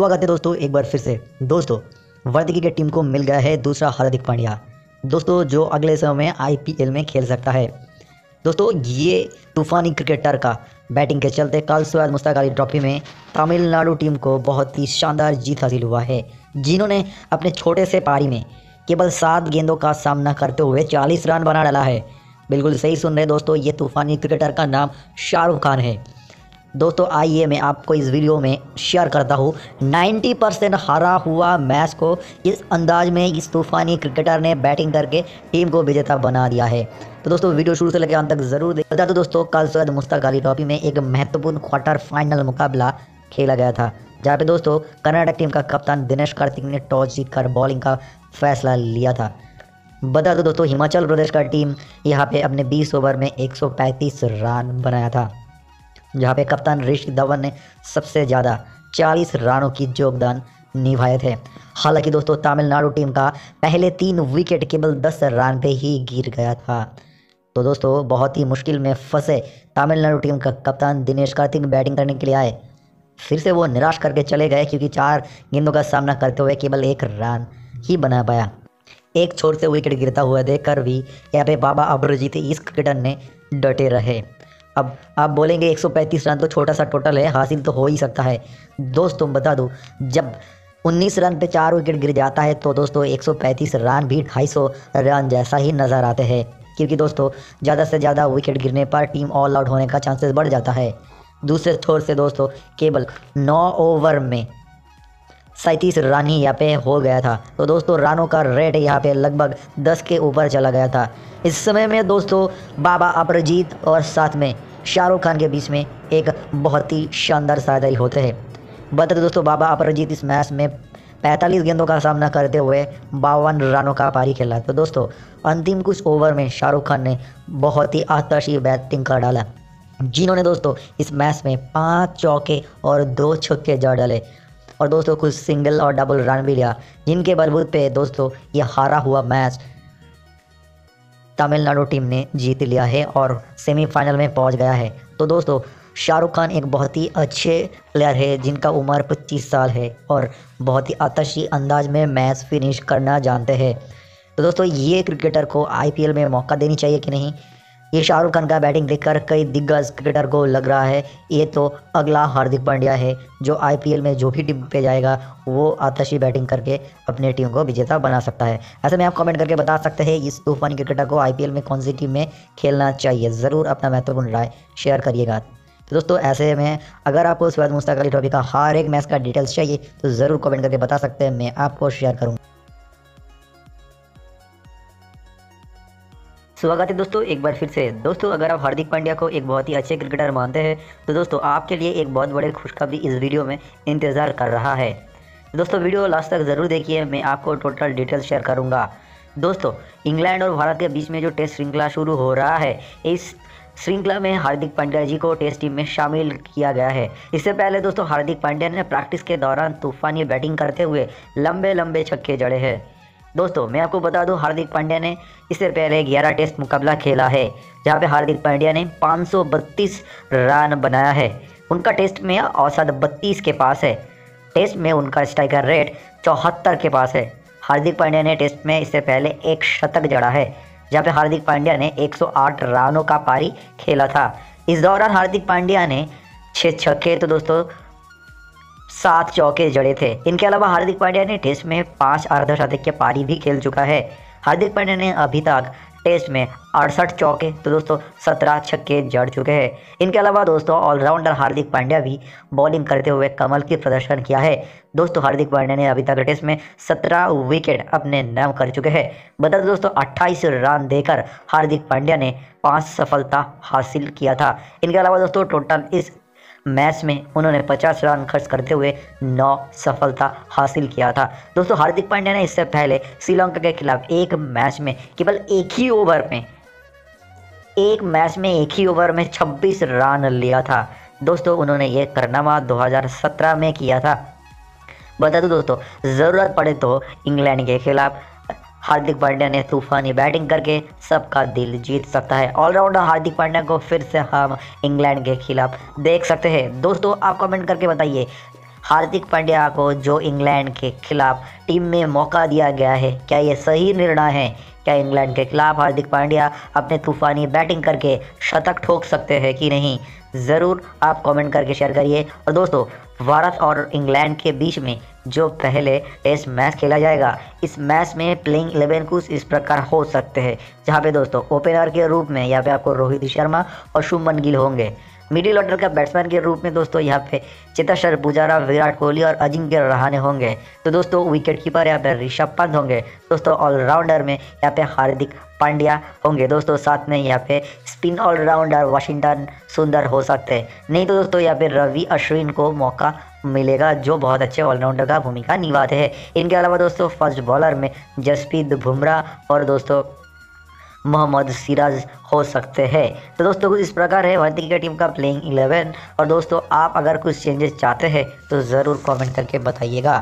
स्वागत है दोस्तों एक बार फिर से। दोस्तों वर्दी क्रिकेट टीम को मिल गया है दूसरा हार्दिक पांड्या। दोस्तों, जो अगले समय में आईपीएल में खेल सकता है। दोस्तों, ये तूफानी क्रिकेटर का बैटिंग के चलते कल सुबह मुश्ताक अली ट्रॉफी में तमिलनाडु टीम को बहुत ही शानदार जीत हासिल हुआ है, जिन्होंने अपने छोटे से पारी में केवल सात गेंदों का सामना करते हुए चालीस रन बना डाला है। बिल्कुल सही सुन रहे दोस्तों, ये तूफानी क्रिकेटर का नाम शाहरुख खान है। दोस्तों, आइए मैं आपको इस वीडियो में शेयर करता हूँ। 90 परसेंट हारा हुआ मैच को इस अंदाज में इस तूफानी क्रिकेटर ने बैटिंग करके टीम को विजेता बना दिया है। तो दोस्तों, वीडियो शुरू से लेकर अंत तक ज़रूर देख बता दो दोस्तों, कल सुबह मुश्ताक अली ट्रॉफी में एक महत्वपूर्ण क्वार्टर फाइनल मुकाबला खेला गया था, जहाँ पे दोस्तों, कर्नाटक टीम का कप्तान दिनेश कार्तिक ने टॉस जीतकर बॉलिंग का फैसला लिया था। बता दो दोस्तों, हिमाचल प्रदेश का टीम यहाँ पे अपने 20 ओवर में 135 रन बनाया था। जहाँ पे कप्तान ऋषि धवन ने सबसे ज़्यादा 40 रनों की योगदान निभाए थे। हालाँकि दोस्तों, तमिलनाडु टीम का पहले तीन विकेट केवल 10 रन पे ही गिर गया था। तो दोस्तों, बहुत ही मुश्किल में फंसे तमिलनाडु टीम का कप्तान दिनेश कार्तिक बैटिंग करने के लिए आए। फिर से वो निराश करके चले गए, क्योंकि चार गेंदों का सामना करते हुए केवल एक रन ही बना पाया। एक छोर से विकेट गिरता हुआ देखकर भी यहाँ पे बाबा अब्रजीत इस क्रिकेटर ने डटे रहे। अब आप बोलेंगे 135 रन तो छोटा सा टोटल है, हासिल तो हो ही सकता है। दोस्तों बता दो, जब 19 रन पे चार विकेट गिर जाता है तो दोस्तों 135 रन भी 250 रन जैसा ही नज़र आते हैं। क्योंकि दोस्तों, ज़्यादा से ज़्यादा विकेट गिरने पर टीम ऑल आउट होने का चांसेस बढ़ जाता है। दूसरे छोर से दोस्तों, केवल नौ ओवर में सैंतीस रन ही यहाँ पे हो गया था। तो दोस्तों, रनों का रेट यहाँ पे लगभग दस के ऊपर चला गया था। इस समय में दोस्तों, बाबा अपरजीत और साथ में शाहरुख खान के बीच में एक बहुत ही शानदार साझाई होते हैं। बता दोस्तों, बाबा अपरजीत इस मैच में 45 गेंदों का सामना करते हुए बावन रनों का पारी खेला। तो दोस्तों, अंतिम कुछ ओवर में शाहरुख खान ने बहुत ही आतशी बैटिंग कर डाला। जिन्होंने दोस्तों इस मैच में पाँच चौके और दो छक्के जड़ डाले। और दोस्तों, कुछ सिंगल और डबल रन भी लिया। जिनके बलबूत पे दोस्तों ये हारा हुआ मैच तमिलनाडु टीम ने जीत लिया है और सेमीफाइनल में पहुँच गया है। तो दोस्तों, शाहरुख खान एक बहुत ही अच्छे प्लेयर है जिनका उम्र 25 साल है और बहुत ही आतशी अंदाज में मैच फिनिश करना जानते हैं। तो दोस्तों, ये क्रिकेटर को आईपीएल में मौका देनी चाहिए कि नहीं? ये शाहरुख खान का बैटिंग देखकर कई दिग्गज क्रिकेटर को लग रहा है, ये तो अगला हार्दिक पांड्या है, जो आईपीएल में जो भी टीम पे जाएगा, वो आतशी बैटिंग करके अपने टीम को विजेता बना सकता है। ऐसे में आप कमेंट करके बता सकते हैं, इस तूफानी क्रिकेटर को आईपीएल में कौन सी टीम में खेलना चाहिए? ज़रूर अपना महत्वपूर्ण राय शेयर करिएगा। तो दोस्तों, ऐसे में अगर आपको स्वाद मुश्ताक अली ट्रॉफी का हर एक मैच का डिटेल्स चाहिए तो ज़रूर कमेंट करके बता सकते हैं, मैं आपको शेयर करूँगा। स्वागत है दोस्तों, एक बार फिर से। दोस्तों, अगर आप हार्दिक पांड्या को एक बहुत ही अच्छे क्रिकेटर मानते हैं तो दोस्तों, आपके लिए एक बहुत बड़े खुशखबरी इस वीडियो में इंतज़ार कर रहा है। दोस्तों, वीडियो लास्ट तक ज़रूर देखिए, मैं आपको टोटल डिटेल शेयर करूँगा। दोस्तों, इंग्लैंड और भारत के बीच में जो टेस्ट श्रृंखला शुरू हो रहा है, इस श्रृंखला में हार्दिक पांड्या जी को टेस्ट टीम में शामिल किया गया है। इससे पहले दोस्तों, हार्दिक पांड्या ने प्रैक्टिस के दौरान तूफानी बैटिंग करते हुए लंबे लंबे छक्के जड़े हैं। दोस्तों, मैं आपको बता दूँ, हार्दिक पांड्या ने इससे पहले ग्यारह टेस्ट मुकाबला खेला है, जहाँ पे हार्दिक पांड्या ने 532 रन बनाया है। उनका टेस्ट में औसत 32 के पास है। टेस्ट में उनका स्ट्राइकर रेट चौहत्तर के पास है। हार्दिक पांड्या ने टेस्ट में इससे पहले एक शतक जड़ा है, जहाँ पे हार्दिक पांड्या ने 108 रनों का पारी खेला था। इस दौरान हार्दिक पांड्या ने छः छक्के तो दोस्तों सात चौके जड़े थे। इनके अलावा हार्दिक पांड्या ने टेस्ट में पाँच अर्धशतक के पारी भी खेल चुका है। हार्दिक पांड्या ने अभी तक टेस्ट में अड़सठ चौके तो दोस्तों, सत्रह छक्के जड़ चुके हैं। इनके अलावा दोस्तों, ऑलराउंडर हार्दिक पांड्या भी बॉलिंग करते हुए कमल की प्रदर्शन किया है। दोस्तों, हार्दिक पांड्या ने अभी तक टेस्ट में सत्रह विकेट अपने नाम कर चुके हैं। बता दोस्तों, अट्ठाईस रन देकर हार्दिक पांड्या ने पाँच सफलता हासिल किया था। इनके अलावा दोस्तों, टोटल इस मैच में उन्होंने 50 रन खर्च करते हुए नौ सफलता हासिल किया था। दोस्तों, हार्दिक पांड्या ने इससे पहले श्रीलंका के खिलाफ एक मैच में केवल एक ही ओवर में, एक मैच में एक ही ओवर में 26 रन लिया था। दोस्तों, उन्होंने ये करनामा 2017 में किया था। बता दो दोस्तों, ज़रूरत पड़े तो इंग्लैंड के खिलाफ हार्दिक पांड्या ने तूफानी बैटिंग करके सबका दिल जीत सकता है। ऑलराउंडर हार्दिक पांड्या को फिर से हम इंग्लैंड के खिलाफ देख सकते हैं। दोस्तों, आप कमेंट करके बताइए, हार्दिक पांड्या को जो इंग्लैंड के खिलाफ टीम में मौका दिया गया है, क्या ये सही निर्णय है? क्या इंग्लैंड के खिलाफ हार्दिक पांड्या अपने तूफानी बैटिंग करके शतक ठोक सकते हैं कि नहीं? ज़रूर आप कमेंट करके शेयर करिए। और दोस्तों, भारत और इंग्लैंड के बीच में जो पहले टेस्ट मैच खेला जाएगा, इस मैच में प्लेइंग इलेवन कुछ इस प्रकार हो सकते हैं। जहाँ पे दोस्तों ओपनर के रूप में यहाँ पे आपको रोहित शर्मा और शुभमन गिल होंगे। मिडिल ऑर्डर का बैट्समैन के रूप में दोस्तों यहाँ पे चेतेश्वर पुजारा, विराट कोहली और अजिंक्य रहाने होंगे। तो दोस्तों विकेट कीपर यहाँ पे ऋषभ पंत होंगे। दोस्तों ऑलराउंडर में यहाँ पे हार्दिक पांड्या होंगे। दोस्तों, साथ में यहाँ पे स्पिन ऑलराउंडर वाशिंगटन सुंदर हो सकते हैं। नहीं तो दोस्तों, यहाँ पे रवि अश्विन को मौका मिलेगा, जो बहुत अच्छे ऑलराउंडर का भूमिका निभाते हैं। इनके अलावा दोस्तों फ़र्स्ट बॉलर में जसप्रीत बुमराह और दोस्तों मोहम्मद सिराज हो सकते हैं। तो दोस्तों, कुछ इस प्रकार है भारतीय क्रिकेट टीम का प्लेइंग इलेवन और दोस्तों, आप अगर कुछ चेंजेस चाहते हैं तो ज़रूर कमेंट करके बताइएगा।